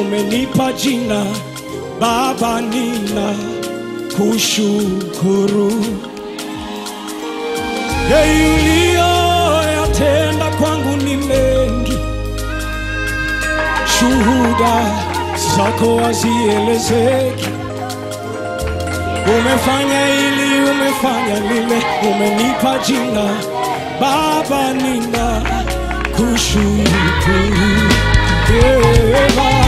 umenipa jina Baba, nina kushukuru. Yeye uliyoyatenda kwangu ni mengi, shuhuda zako hazielezeki. Umefanya ili umefanya lile, umenipa jina Baba, nina kushukuru. Ee yeah,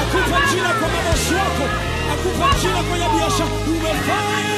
Akufacila kwa mama shoko, akufacila kwa yabiasha, umefanya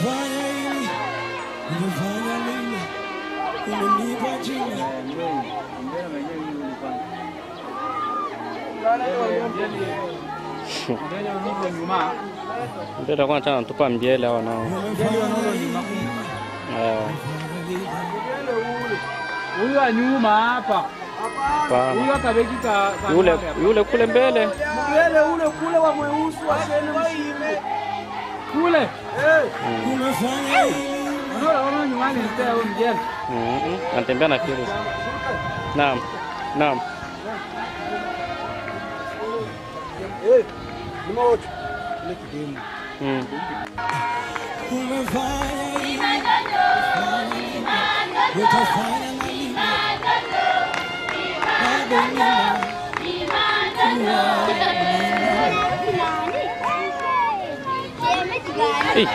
Umefanya hili, umefanya natupa mjele hawa nao. Huyu wa nyuma hapa. Huyu akabeki yule kule mbele, yule kule wa mweusi wa sene mshime kule. Hmm. Umefanya nini? Unaona nyumbani nitaya huyu mjana anatembea hmm. na kile. Naam, naam. Hmm. Umefanya? Ei.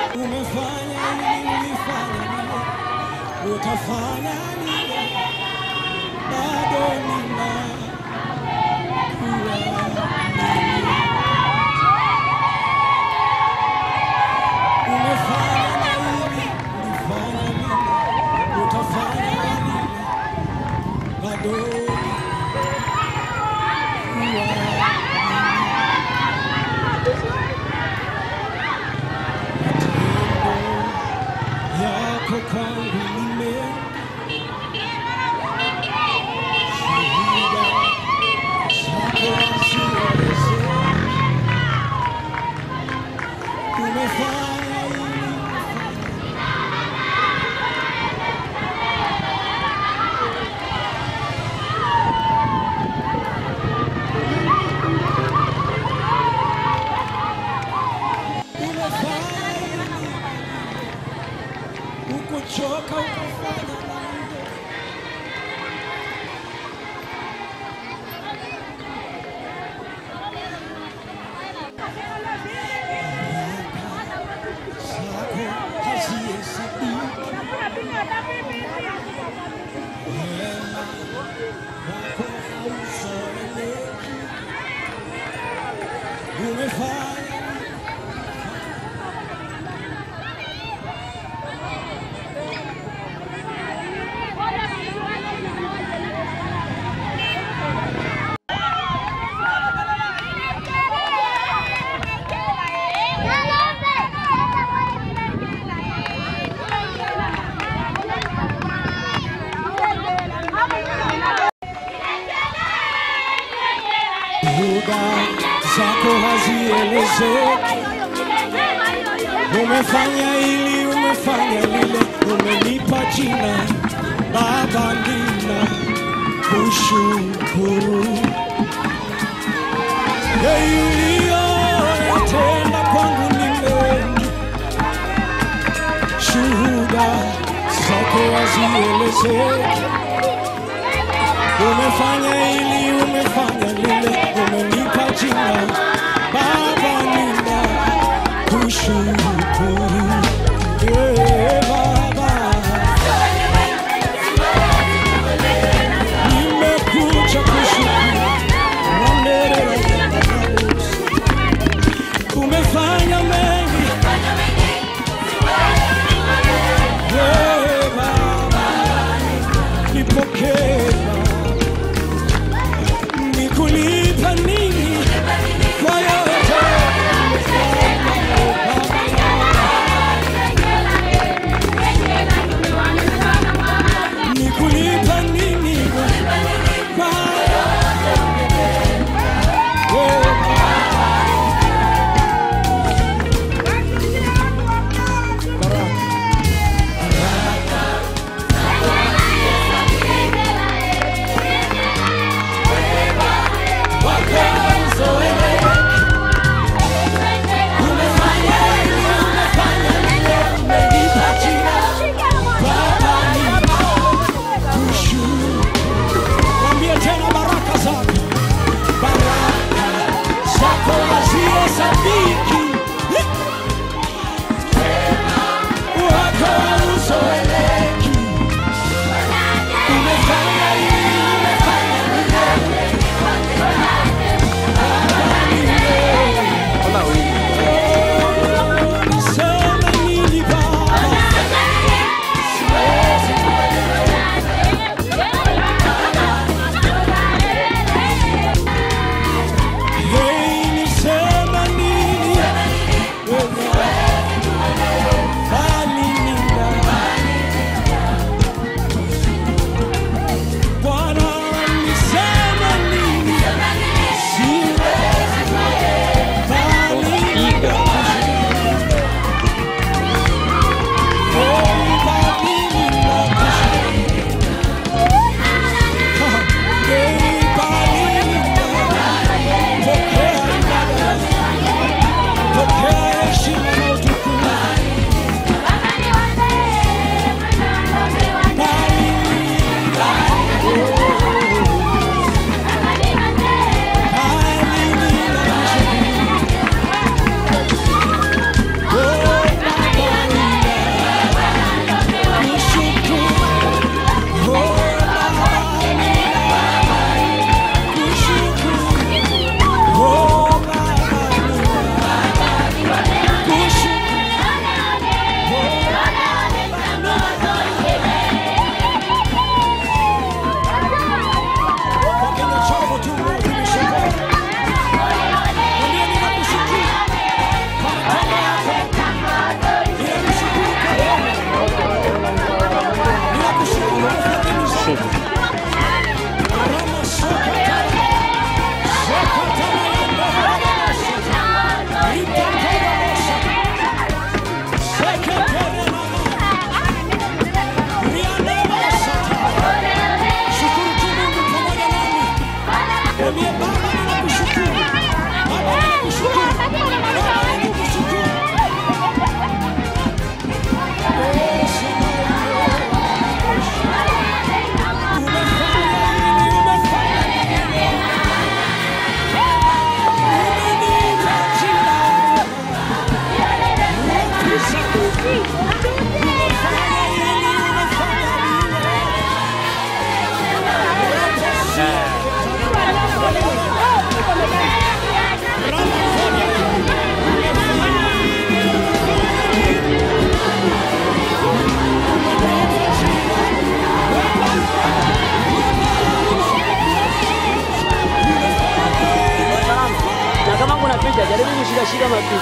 るみの東が待って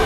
た。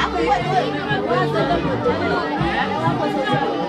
Aku buat tu. Aku buat tu.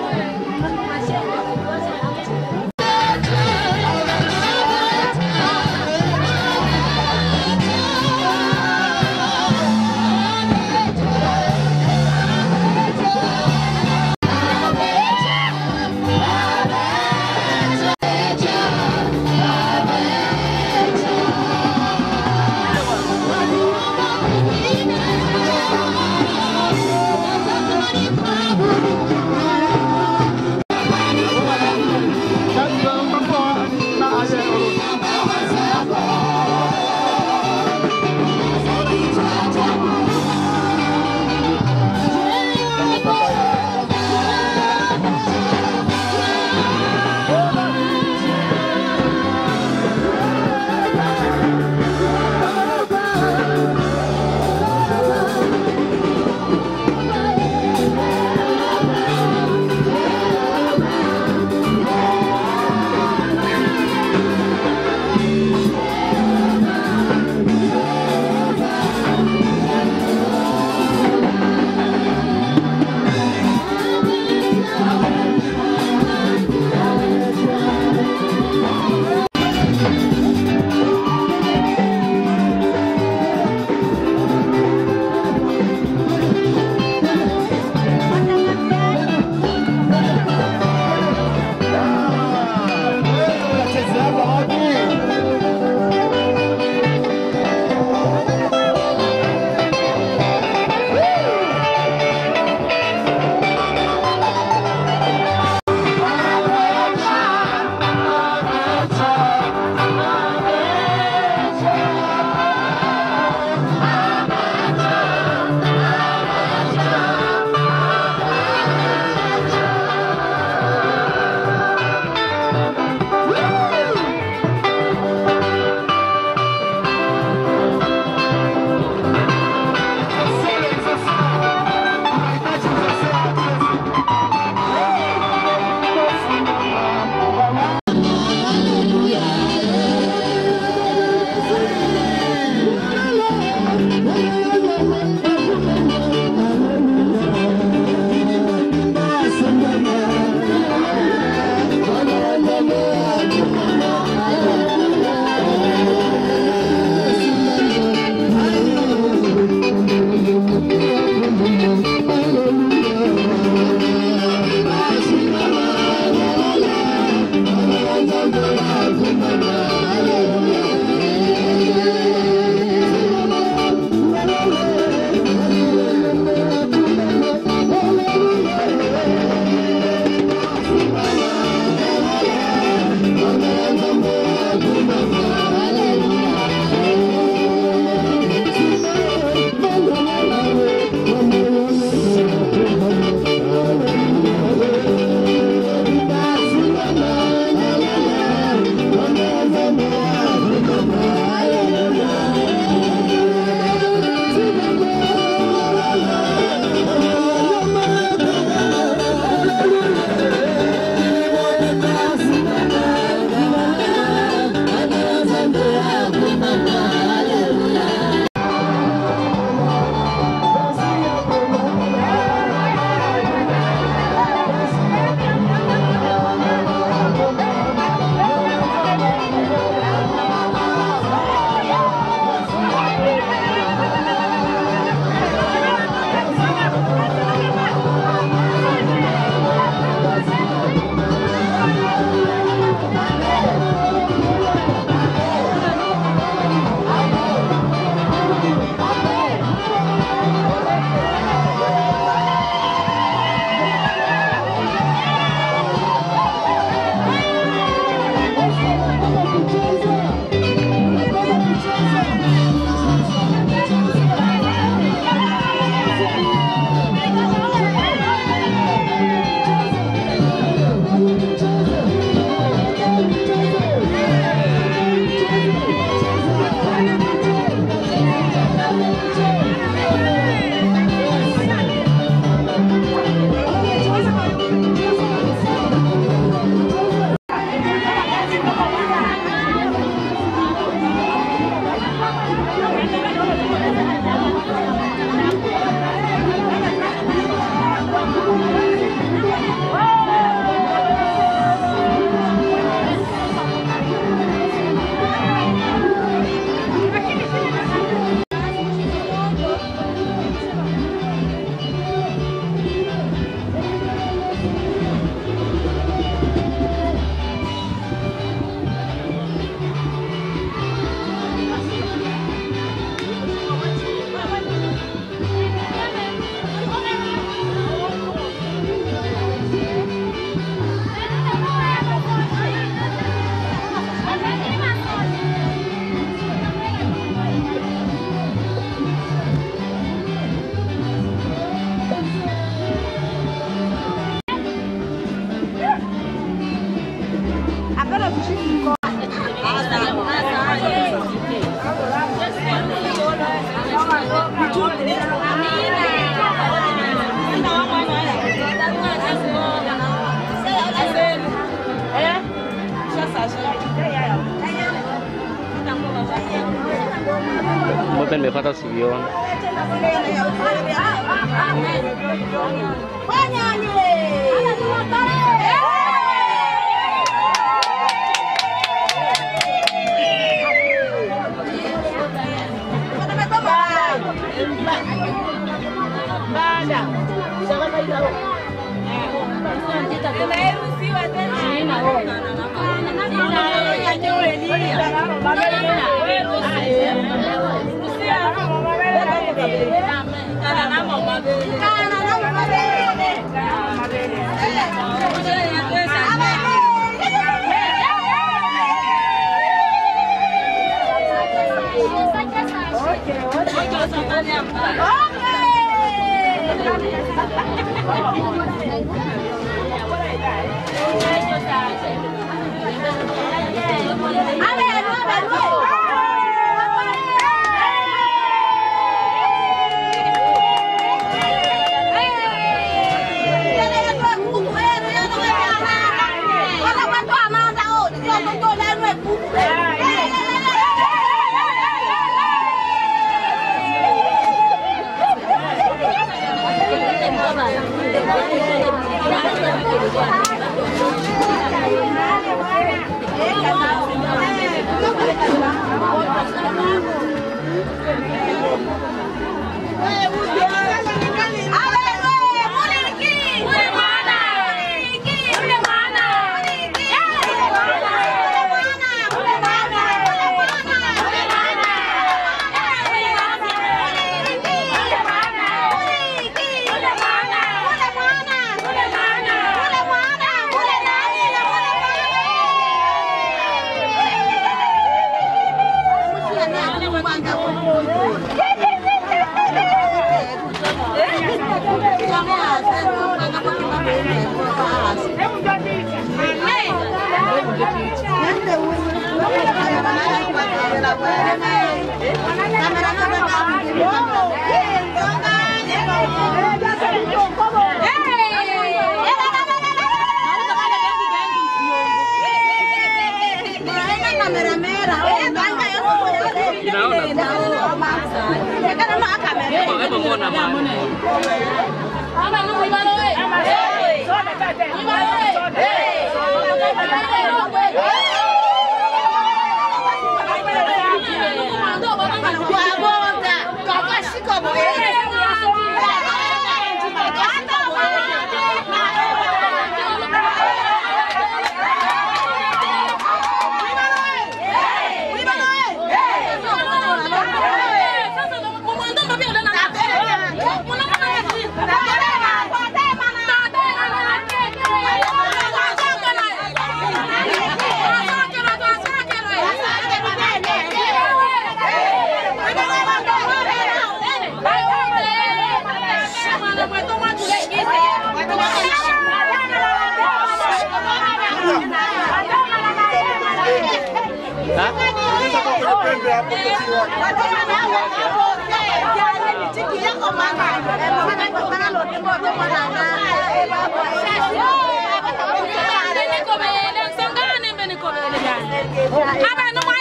Abang, nomor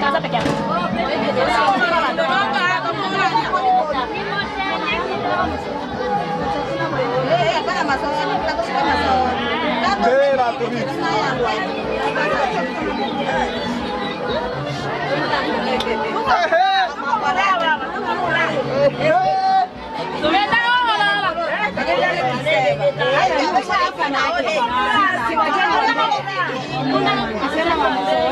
casa pekee yako. Thank.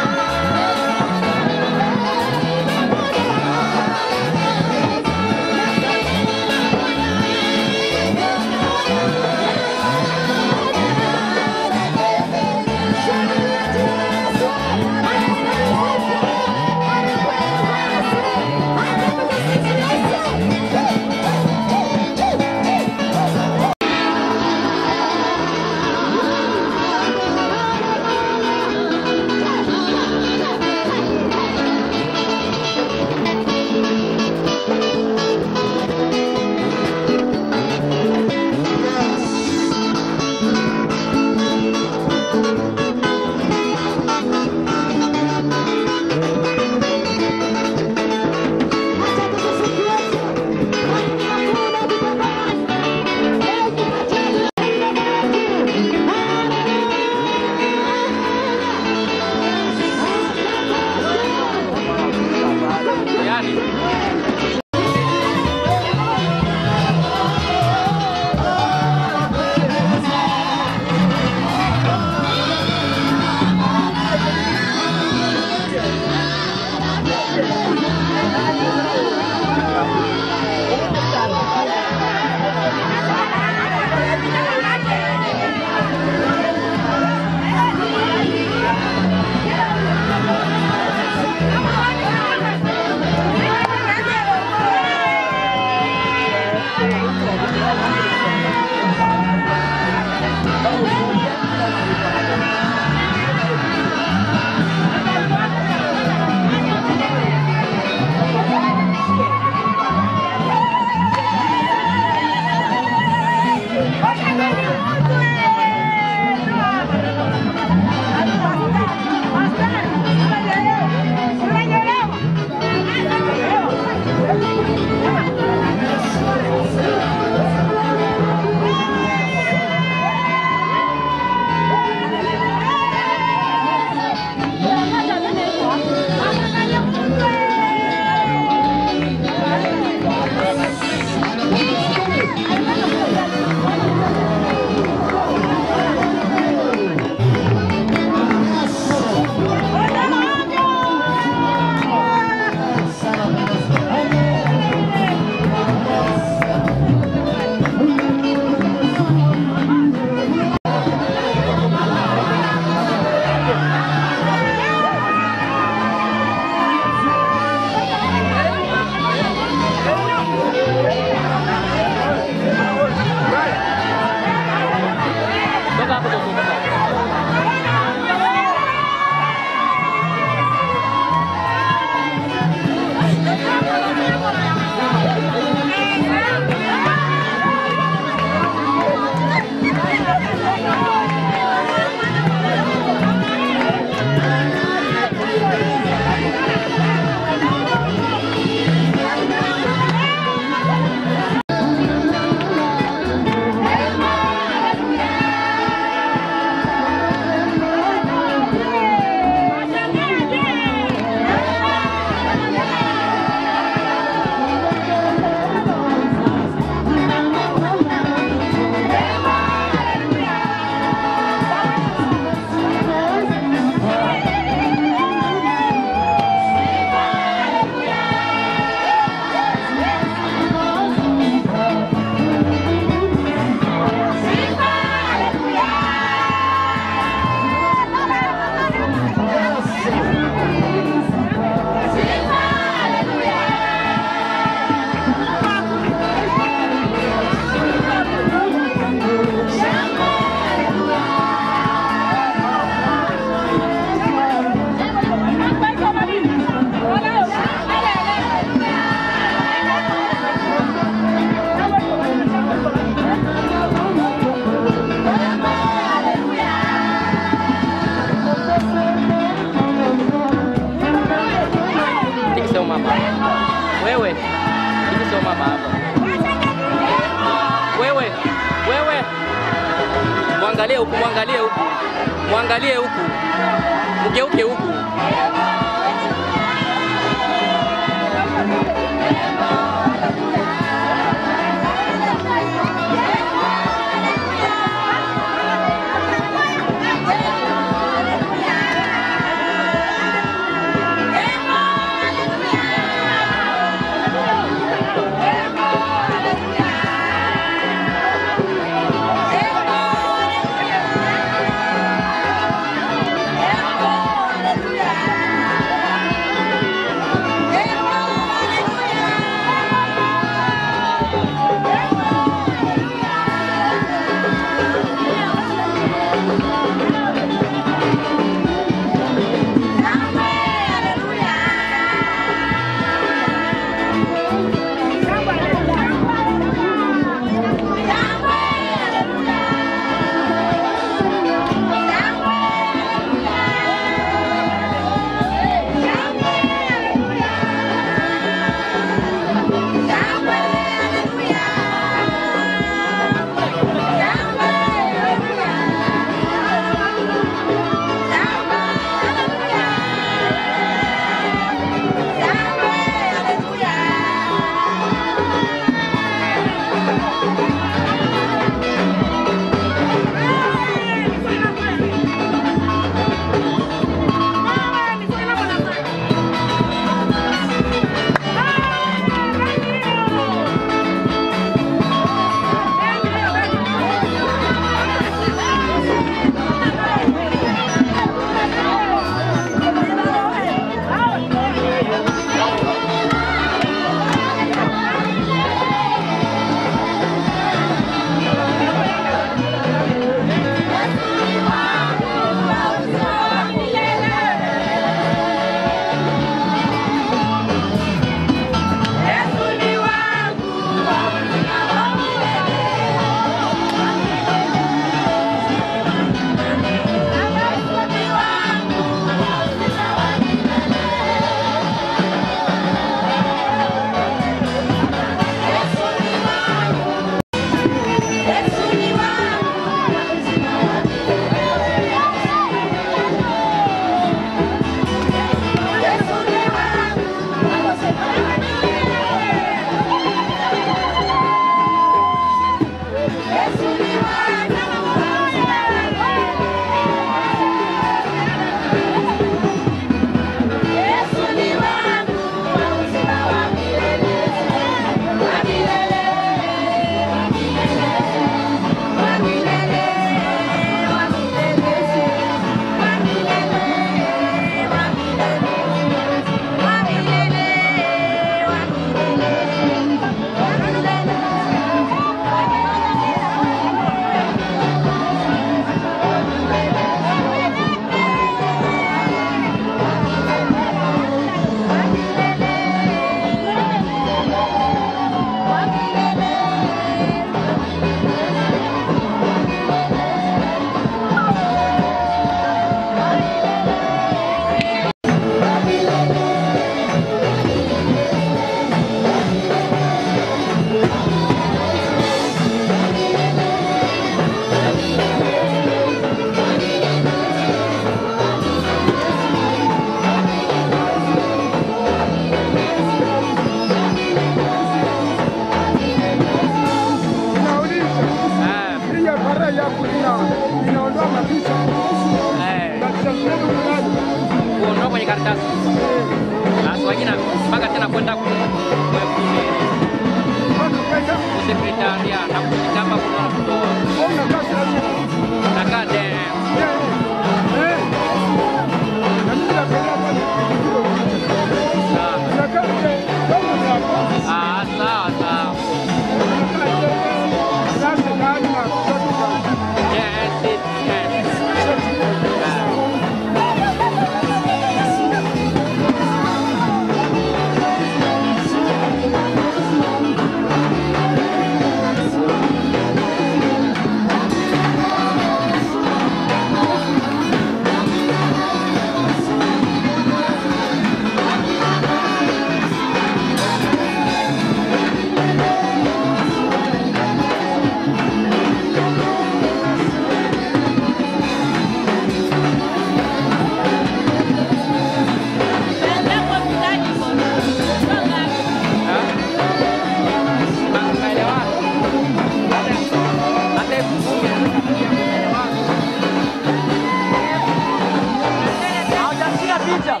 Widział.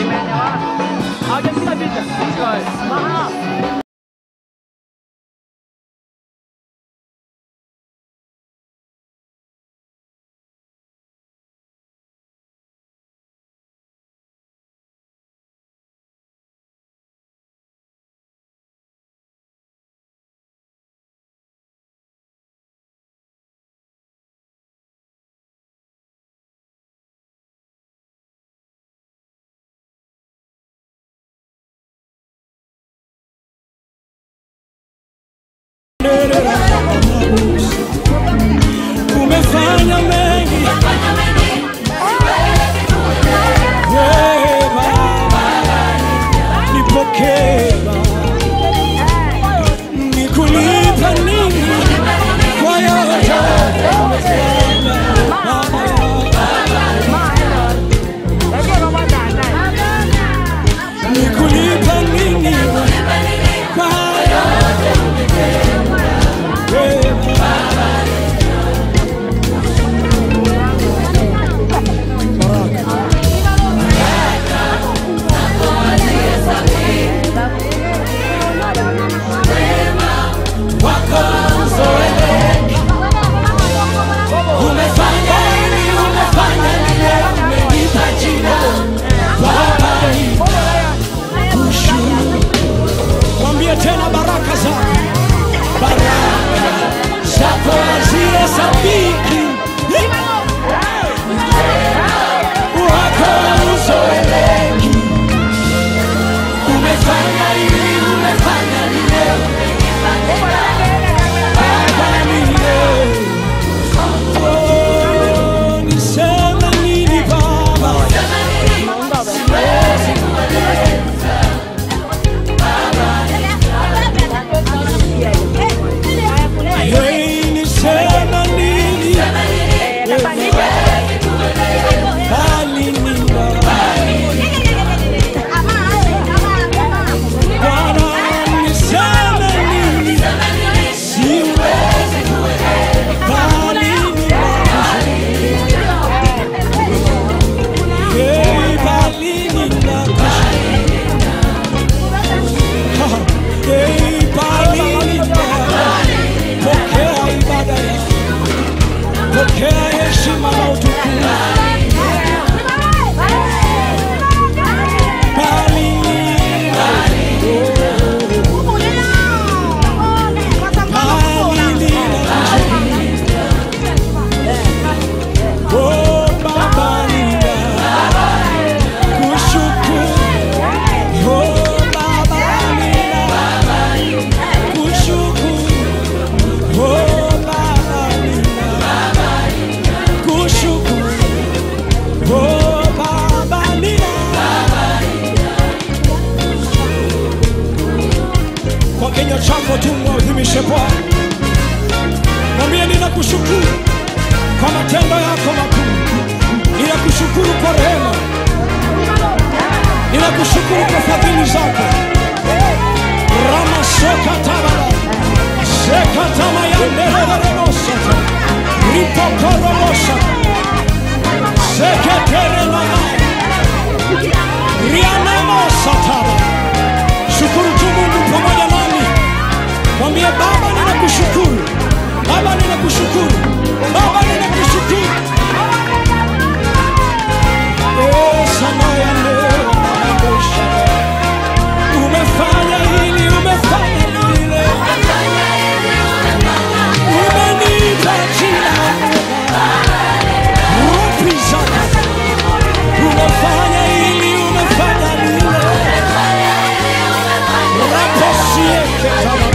I mnie nie ma. A gdzie się widział? Cześć. querer amá-los. Como é Rizaka. Ramaseka Tabara Seka Tamaya Nereva Remosata Ripoko Remosata Seka Teremaya Rianamosata Rianamosata Come on.